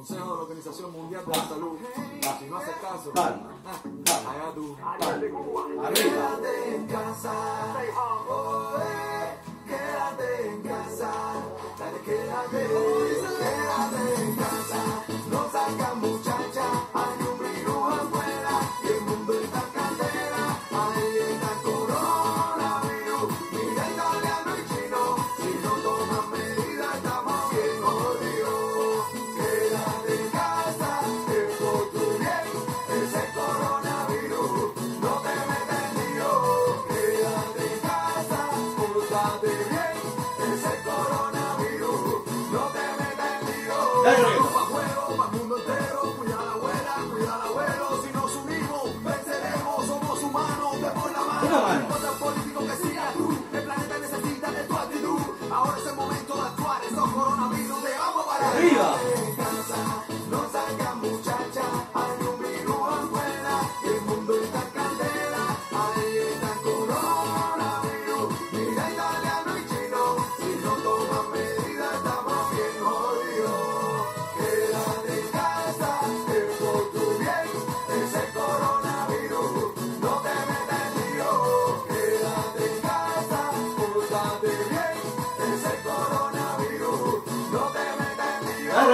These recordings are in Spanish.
Consejo de la Organización Mundial de la Salud. Ah, si no haces caso, calma, allá tú. Arriba. Quédate en casa. Quédate en casa. Dale, quédate. 야, 저기.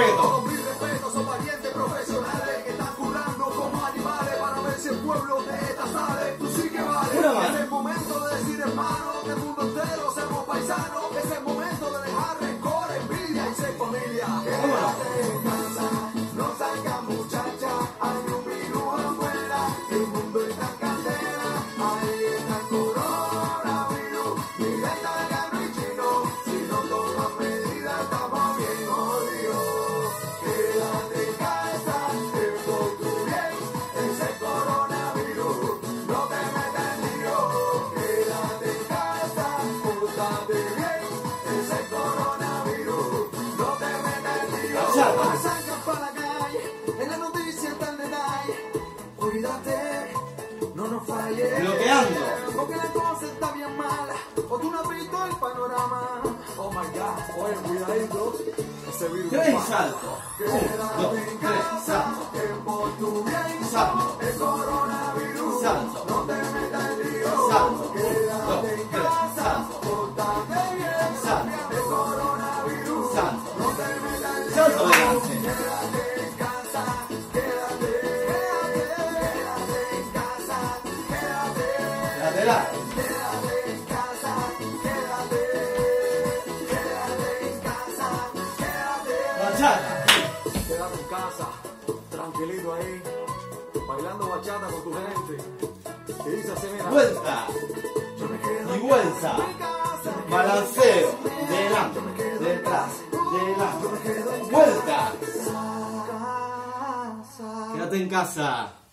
スト Bloqueando. Porque la cosa está bien mala. O tú no has visto el panorama. Oh my god, oye, cuidadito. Ese virus. Tres salto. Uno, dos, tres, salto. Salto. El coronavirus. Salto. No te Quédate Candela. Bachata. Quédate en casa, tranquilito ahí, bailando bachata con tu gente. Dice así, mira. Vuelta. Y vuelta. Balanceo. Delante, detrás, delante. Vuelta. Quédate en casa.